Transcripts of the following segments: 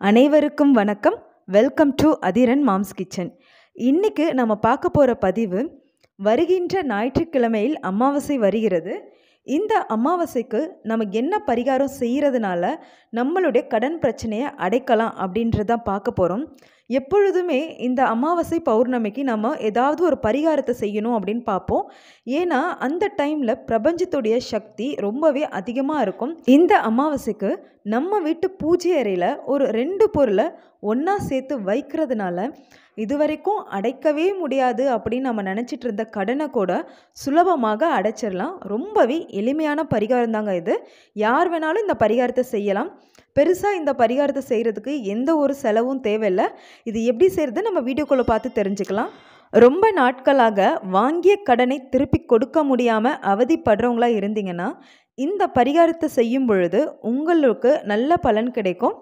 அனைவருக்கும் வணக்கம். Welcome to Athiran mom's kitchen இன்னைக்கு நம்ம பார்க்க போகிற பதிவு வருகின்ற ஞாயிற்றுக்கிழமையில் அமாவாசை வருகிறது. இந்த அமாவாசைக்கு நம்ம என்ன பரிகாரம் செய்கிறதுனால நம்மளுடைய கடன் பிரச்சனையை அடைக்கலாம் அப்படின்றதான் பார்க்க போகிறோம் எப்பொழுதுமே இந்த அமாவாசை பௌர்ணமிக்கு நம்ம ஏதாவது ஒரு பரிகாரத்தை செய்யணும் அப்படின்னு பார்ப்போம். ஏன்னா அந்த டைமில் பிரபஞ்சத்துடைய சக்தி ரொம்பவே அதிகமாக இருக்கும். இந்த அமாவாசைக்கு நம்ம வீட்டு பூஜை அறையில் ஒரு ரெண்டு பொருளை ஒன்றா சேர்த்து வைக்கிறதுனால இதுவரைக்கும் அடைக்கவே முடியாது அப்படின்னு நம்ம நினச்சிட்டு இருந்த கடனை கூட சுலபமாக அடைச்சிடலாம் ரொம்பவே எளிமையான பரிகாரம் தாங்க இது. யார் வேணாலும் இந்த பரிகாரத்தை செய்யலாம். பெருசாக இந்த பரிகாரத்தை செய்கிறதுக்கு எந்த ஒரு செலவும் தேவையில்லை. இது எப்படி செய்கிறது நம்ம வீடியோக்குள்ளே பார்த்து தெரிஞ்சுக்கலாம். ரொம்ப நாட்களாக வாங்கிய கடனை திருப்பி கொடுக்க முடியாமல் அவதிப்படுறவங்களா இருந்தீங்கன்னா இந்த பரிகாரத்தை செய்யும் பொழுது உங்களுக்கு நல்ல பலன் கிடைக்கும்.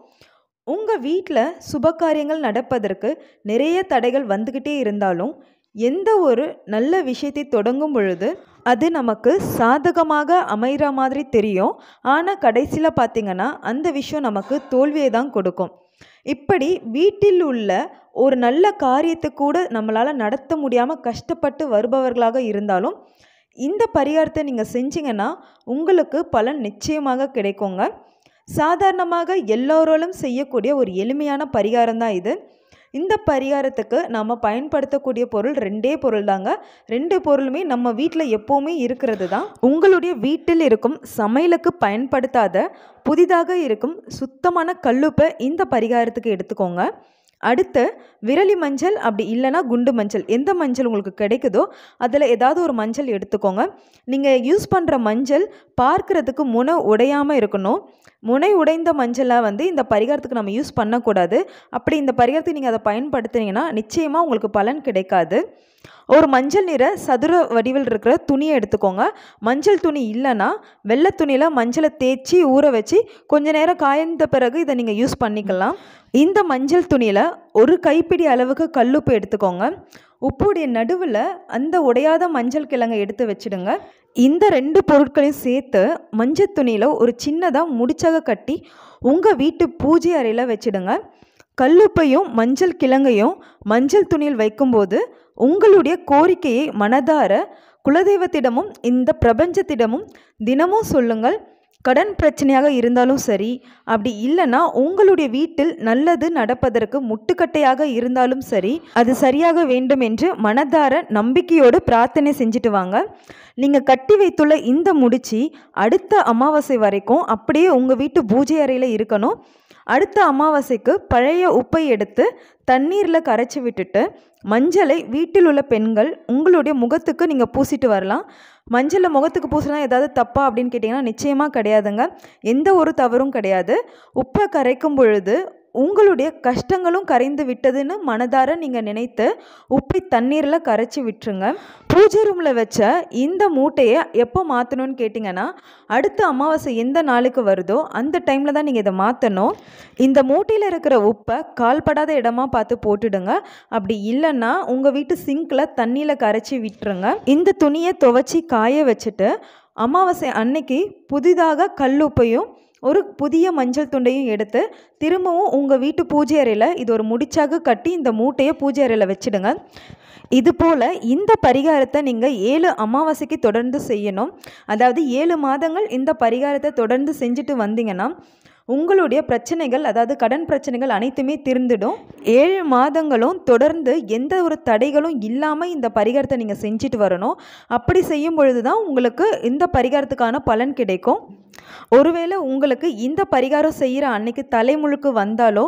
உங்கள் வீட்டில் சுபகாரியங்கள் நடப்பதற்கு நிறைய தடைகள் வந்துக்கிட்டே இருந்தாலும் எந்த ஒரு நல்ல விஷயத்தை தொடங்கும் பொழுது அது நமக்கு சாதகமாக அமைகிற மாதிரி தெரியும். ஆனால் கடைசியில் பார்த்திங்கன்னா அந்த விஷயம் நமக்கு தோல்வியை தான் கொடுக்கும். இப்படி வீட்டில் உள்ள ஒரு நல்ல காரியத்தை கூட நம்மளால் நடத்த முடியாமல் கஷ்டப்பட்டு வருபவர்களாக இருந்தாலும் இந்த பரிகாரத்தை நீங்கள் செஞ்சீங்கன்னா உங்களுக்கு பலன் நிச்சயமாக கிடைக்குங்க. சாதாரணமாக எல்லோராலும் செய்யக்கூடிய ஒரு எளிமையான பரிகாரம் தான் இது. இந்த பரிகாரத்துக்கு நம்ம பயன்படுத்தக்கூடிய பொருள் ரெண்டே பொருள் தாங்க. ரெண்டு பொருளுமே நம்ம வீட்டில் எப்போவுமே இருக்கிறது தான். உங்களுடைய வீட்டில் இருக்கும் சமையலுக்கு பயன்படுத்தாத புதிதாக இருக்கும் சுத்தமான கல்லுப்பை இந்த பரிகாரத்துக்கு எடுத்துக்கோங்க. அடுத்து விரலி மஞ்சள் அப்படி இல்லைன்னா குண்டு மஞ்சள். எந்த மஞ்சள் உங்களுக்கு கிடைக்குதோ அதில் ஏதாவது ஒரு மஞ்சள் எடுத்துக்கோங்க. நீங்கள் யூஸ் பண்ணுற மஞ்சள் பார்க்குறதுக்கு முனை உடையாமல் இருக்கணும். முனை உடைந்த மஞ்சளாக வந்து இந்த பரிகாரத்துக்கு நம்ம யூஸ் பண்ணக்கூடாது. அப்படி இந்த பரிகாரத்துக்கு நீங்கள் அதை பயன்படுத்துனீங்கன்னா நிச்சயமாக உங்களுக்கு பலன் கிடைக்காது. ஒரு மஞ்சள் நிற சதுர வடிவில் இருக்கிற துணியை எடுத்துக்கோங்க. மஞ்சள் துணி இல்லைன்னா வெள்ளை துணியில் மஞ்சளை தேய்ச்சி ஊற வச்சு கொஞ்ச நேரம் காய்ந்த பிறகு இதை நீங்கள் யூஸ் பண்ணிக்கலாம். இந்த மஞ்சள் துணியில் ஒரு கைப்பிடி அளவுக்கு கல்லுப்பு எடுத்துக்கோங்க. உப்புடைய நடுவில் அந்த உடையாத மஞ்சள் கிழங்கை எடுத்து வச்சுடுங்க. இந்த ரெண்டு பொருட்களையும் சேர்த்து மஞ்சள் துணியில் ஒரு சின்னதாக முடிச்சாக கட்டி உங்கள் வீட்டு பூஜை அறையில் வச்சுடுங்க. கல்லுப்பையும் மஞ்சள் கிழங்கையும் மஞ்சள் துணியில் வைக்கும்போது உங்களுடைய கோரிக்கையை மனதார குலதெய்வத்திடமும் இந்த பிரபஞ்சத்திடமும் தினமும் சொல்லுங்கள். கடன் பிரச்சனையாக இருந்தாலும் சரி அப்படி இல்லைன்னா உங்களுடைய வீட்டில் நல்லது நடப்பதற்கு முட்டுக்கட்டையாக இருந்தாலும் சரி அது சரியாக வேண்டும் என்று மனதார நம்பிக்கையோடு பிரார்த்தனை செஞ்சுட்டு வாங்க. நீங்கள் கட்டி வைத்துள்ள இந்த முடிச்சு அடுத்த அமாவாசை வரைக்கும் அப்படியே உங்கள் வீட்டு பூஜை அறையில் இருக்கணும். அடுத்த அமாவாசைக்கு பழைய உப்பை எடுத்து தண்ணீரில் கரைச்சி விட்டுட்டு மஞ்சளை வீட்டில் உள்ள பெண்கள் உங்களுடைய முகத்துக்கு நீங்கள் பூசிட்டு வரலாம். மஞ்சளை முகத்துக்கு பூசினா ஏதாவது தப்பா அப்படின்னு கேட்டிங்கன்னா நிச்சயமாக கிடையாதுங்க. எந்த ஒரு தவறும் கிடையாது. உப்பை கரைக்கும் பொழுது உங்களுடைய கஷ்டங்களும் கரைந்து விட்டதுன்னு மனதார நீங்கள் நினைத்து உப்பி தண்ணீரில் கரைச்சி விட்டுருங்க. பூஜை ரூமில் வச்ச இந்த மூட்டையை எப்போ மாற்றணும்னு கேட்டிங்கன்னா அடுத்த அமாவாசை எந்த நாளுக்கு வருதோ அந்த டைமில் தான் நீங்கள் இதை மாற்றணும் இந்த மூட்டையில் இருக்கிற உப்பை கால்படாத இடமா பார்த்து போட்டுடுங்க. அப்படி இல்லைன்னா உங்கள் வீட்டு சிங்கில் தண்ணியில் கரைச்சி விட்டுருங்க. இந்த துணியை துவைச்சி காய வச்சுட்டு அமாவாசை அன்னைக்கு புதிதாக கல்லுப்பையும் ஒரு புதிய மஞ்சள் துண்டையும் எடுத்து திரும்பவும் உங்கள் வீட்டு பூஜை அறையில் இது ஒரு முடிச்சாக கட்டி இந்த மூட்டையை பூஜை அறையில் வச்சுடுங்க. இது போல் இந்த பரிகாரத்தை நீங்கள் ஏழு அமாவாசைக்கு தொடர்ந்து செய்யணும். அதாவது ஏழு மாதங்கள் இந்த பரிகாரத்தை தொடர்ந்து செஞ்சுட்டு வந்தீங்கன்னா உங்களுடைய பிரச்சனைகள் அதாவது கடன் பிரச்சனைகள் அனைத்துமே திருந்துடும். ஏழு மாதங்களும் தொடர்ந்து எந்த ஒரு தடைகளும் இல்லாமல் இந்த பரிகாரத்தை நீங்கள் செஞ்சுட்டு வரணும். அப்படி செய்யும் பொழுது தான் உங்களுக்கு இந்த பரிகாரத்துக்கான பலன் கிடைக்கும். ஒருவேளை உங்களுக்கு இந்த பரிகாரம் செய்கிற அன்னைக்கு தலைமுழுக்கு வந்தாலோ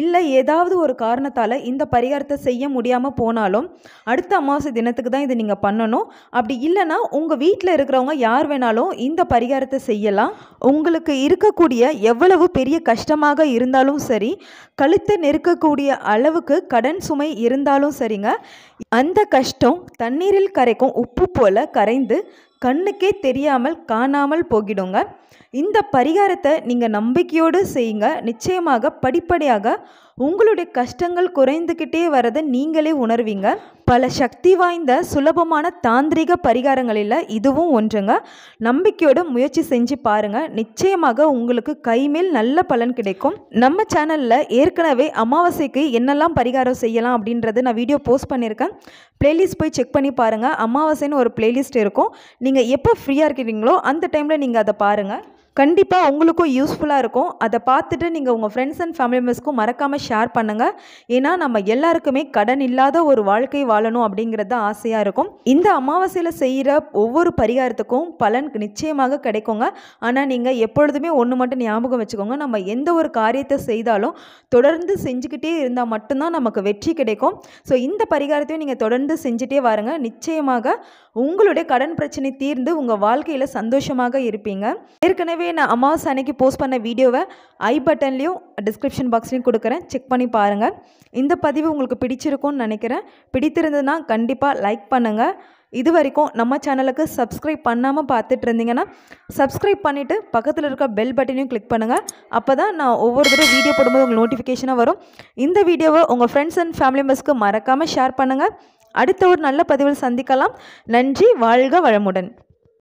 இல்லை ஏதாவது ஒரு காரணத்தால் இந்த பரிகாரத்தை செய்ய முடியாமல் போனாலும் அடுத்த அமாவாசை தினத்துக்கு தான் இதை நீங்கள் பண்ணணும். அப்படி இல்லைன்னா உங்கள் வீட்டில் இருக்கிறவங்க யார் வேணாலும் இந்த பரிகாரத்தை செய்யலாம். உங்களுக்கு இருக்கக்கூடிய எவ்வளவு பெரிய கஷ்டமாக இருந்தாலும் சரி கழுத்தை நெருக்கக்கூடிய அளவுக்கு கடன் சுமை இருந்தாலும் சரிங்க. அந்த கஷ்டம் தண்ணீரில் கரைக்கும் உப்பு போல கரைந்து கண்ணுக்கே தெரியாமல் காணாமல் போகிடுங்க. இந்த பரிகாரத்தை நீங்கள் நம்பிக்கையோடு செய்யுங்க. நிச்சயமாக படிப்படியாக உங்களுடைய கஷ்டங்கள் குறைந்துக்கிட்டே வரதை நீங்களே உணர்வீங்க. பல சக்தி வாய்ந்த சுலபமான தாந்திரிக பரிகாரங்களில் இதுவும் ஒன்றுங்க. நம்பிக்கையோட முயற்சி செஞ்சு பாருங்கள் நிச்சயமாக உங்களுக்கு கைமேல் நல்ல பலன் கிடைக்கும். நம்ம சேனலில் ஏற்கனவே அமாவாசைக்கு என்னெல்லாம் பரிகாரம் செய்யலாம் அப்படின்றது நான் வீடியோ போஸ்ட் பண்ணியிருக்கேன். பிளேலிஸ்ட் போய் செக் பண்ணி பாருங்கள் அமாவாசைன்னு ஒரு பிளேலிஸ்ட் இருக்கும். நீங்கள் எப்போ ஃப்ரீயாக இருக்கிறீங்களோ அந்த டைமில் நீங்கள் அதை பாருங்கள் கண்டிப்பாக உங்களுக்கும் யூஸ்ஃபுல்லாக இருக்கும். அதை பார்த்துட்டு நீங்கள் உங்கள் ஃப்ரெண்ட்ஸ் அண்ட் ஃபேமிலி மெம்பர்ஸ்க்கும் மறக்காமல் ஷேர் பண்ணுங்கள் ஏன்னா நம்ம எல்லாருக்குமே கடன் இல்லாத ஒரு வாழ்க்கை வாழணும் அப்படிங்கிறது தான் ஆசையாக இருக்கும். இந்த அமாவாசையில் செய்கிற ஒவ்வொரு பரிகாரத்துக்கும் பலன் நிச்சயமாக கிடைக்குங்க. ஆனால் நீங்கள் எப்பொழுதுமே ஒன்று மட்டும் ஞாபகம் வச்சுக்கோங்க. நம்ம எந்த ஒரு காரியத்தை செய்தாலும் தொடர்ந்து செஞ்சுக்கிட்டே இருந்தால் மட்டும்தான் நமக்கு வெற்றி கிடைக்கும். ஸோ இந்த பரிகாரத்தையும் நீங்கள் தொடர்ந்து செஞ்சுட்டே வாருங்க. நிச்சயமாக உங்களுடைய கடன் பிரச்சனை தீர்ந்து உங்கள் வாழ்க்கையில் சந்தோஷமாக இருப்பீங்க. ஏற்கனவே ஏற்கனவே நான் அமாவாசை அன்னைக்கு போஸ்ட் பண்ண வீடியோவை ஐ பட்டன்லேயும் டிஸ்கிரிப்ஷன் பாக்ஸ்லையும் கொடுக்குறேன். செக் பண்ணி பாருங்கள் இந்த பதிவு உங்களுக்கு பிடிச்சிருக்கும்னு நினைக்கிறேன். பிடித்திருந்ததுன்னா கண்டிப்பாக லைக் பண்ணுங்கள் இது வரைக்கும் நம்ம சேனலுக்கு சப்ஸ்கிரைப் பண்ணாமல் பார்த்துட்டு இருந்தீங்கன்னா சப்ஸ்கிரைப் பண்ணிவிட்டு பக்கத்தில் இருக்க பெல் பட்டனையும் கிளிக் பண்ணுங்கள் அப்போ தான் நான் ஒவ்வொரு தடவை வீடியோ போடும்போது உங்களுக்கு நோட்டிஃபிகேஷனாக வரும். இந்த வீடியோவை உங்கள் ஃப்ரெண்ட்ஸ் அண்ட் ஃபேமிலி மெம்பர்ஸ்க்கு மறக்காமல் ஷேர் பண்ணுங்கள் அடுத்த ஒரு நல்ல பதிவில் சந்திக்கலாம். நன்றி வாழ்க வளமுடன்.